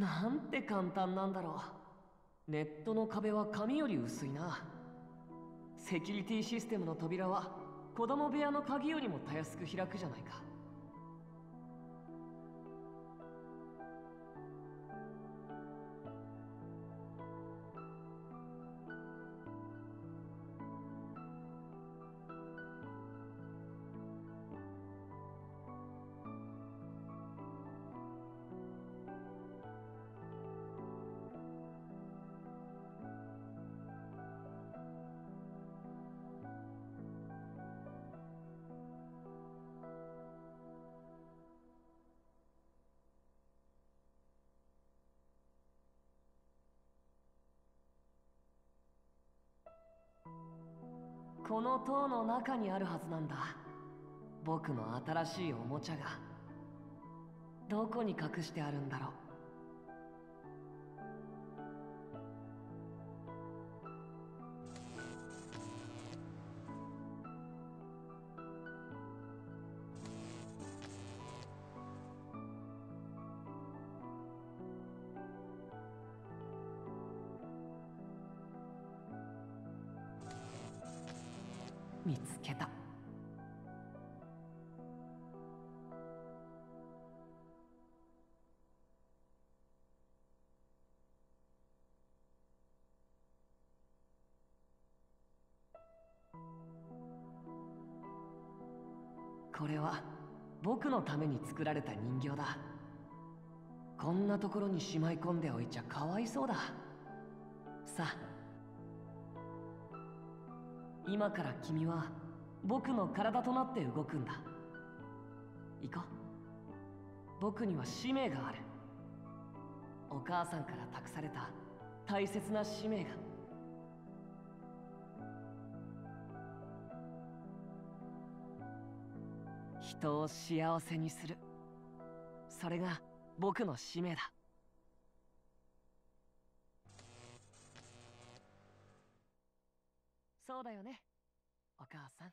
なんて簡単なんだろう。ネットの壁は紙より薄いな。セキュリティシステムの扉は子供部屋の鍵よりもたやすく開くじゃないか。この塔の中にあるはずなんだ。僕の新しいおもちゃがどこに隠してあるんだろう。見つけた。これは僕のために作られた人形だ。こんなところにしまい込んでおいちゃかわいそうだ。さあ今から君は僕の体となって動くんだ。行こう。僕には使命がある。お母さんから託された大切な使命が。人を幸せにする。それが僕の使命だ。そうだよね。お母さん。